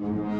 hier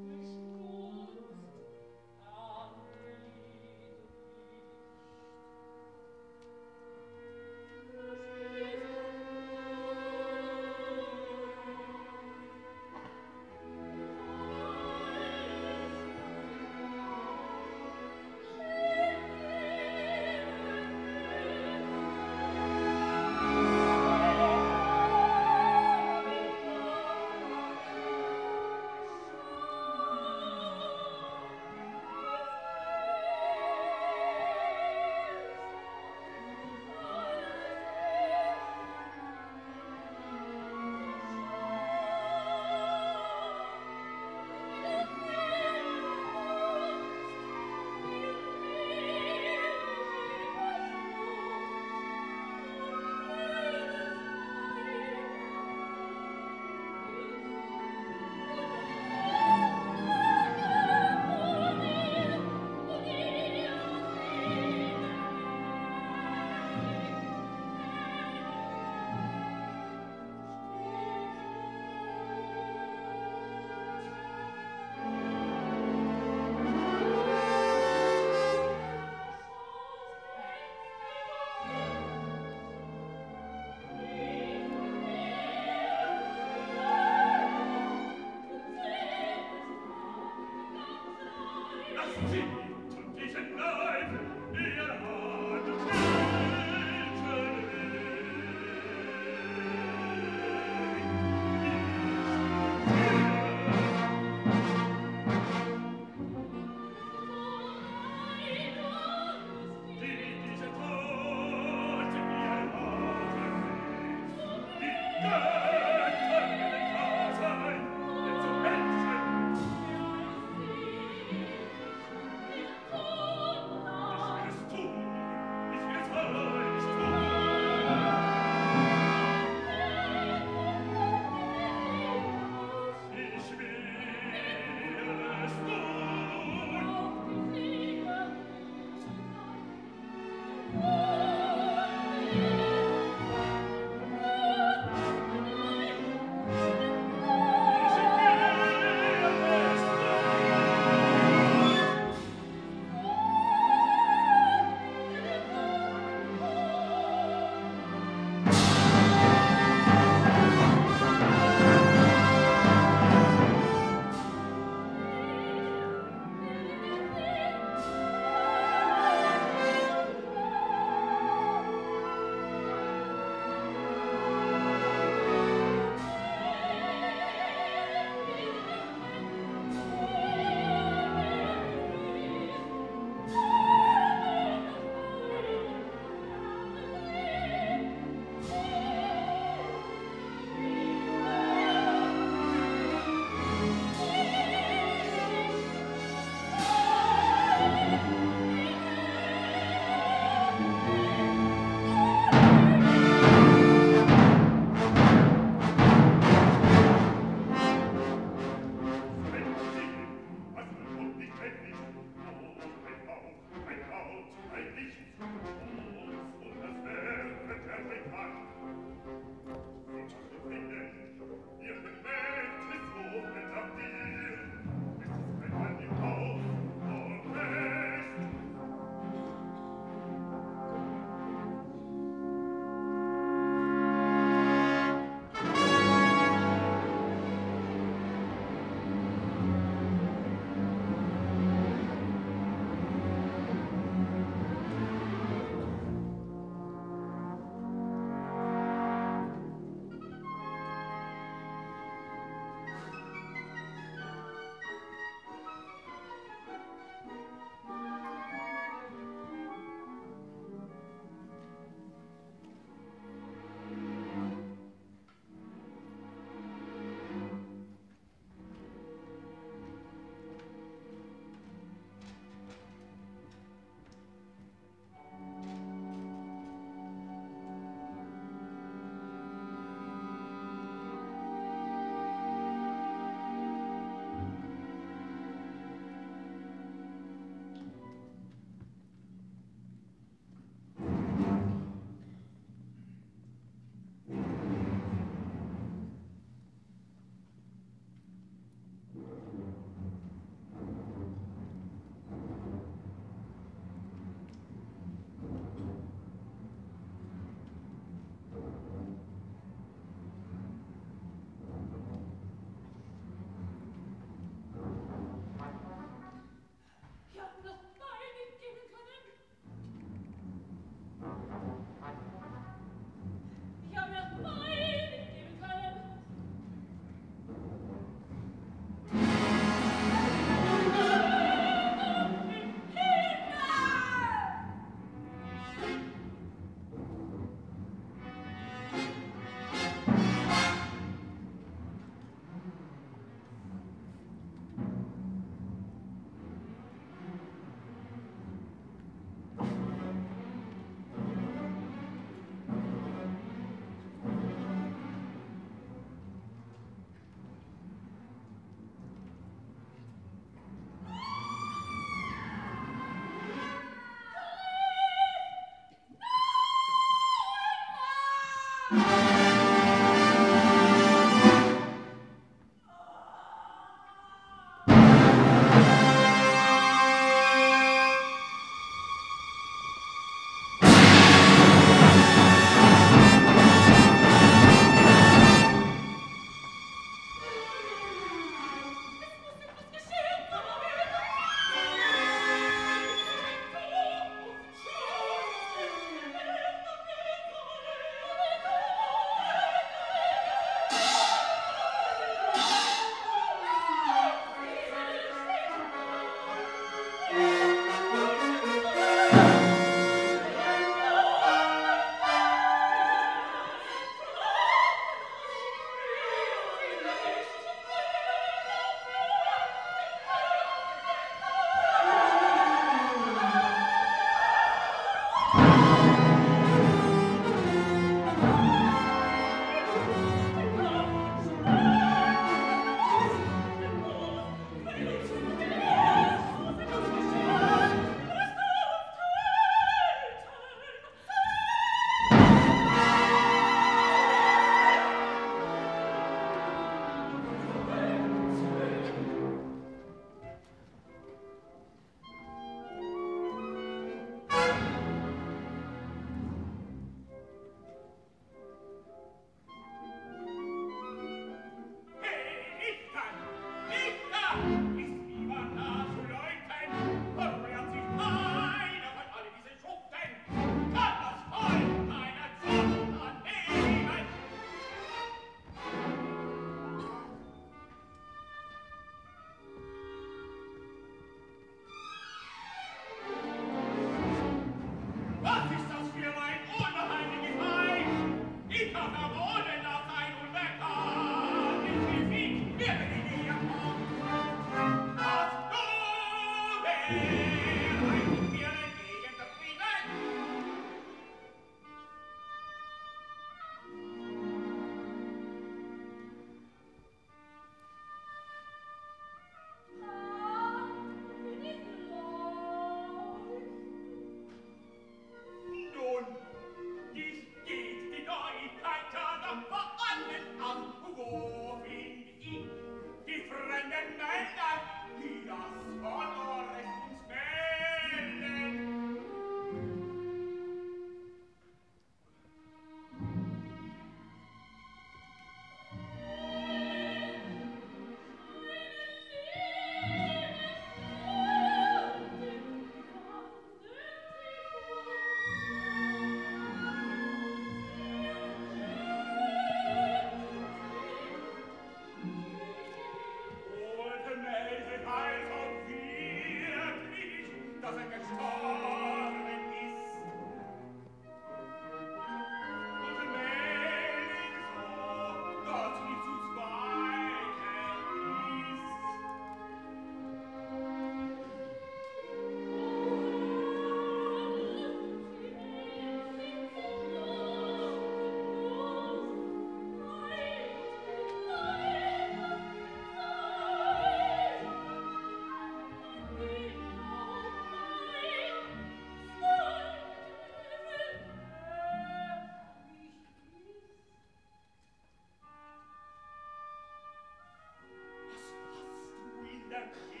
and